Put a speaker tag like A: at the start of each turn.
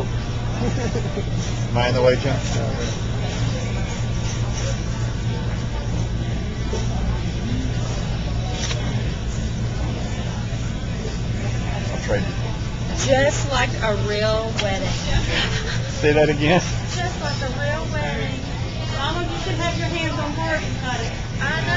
A: Am I in the way, Jim? I'll trade you.
B: Just like a real wedding.
A: Say that again.
B: Just like a real wedding.
C: Mama, you should have your hands on board. and cut it.
B: I know.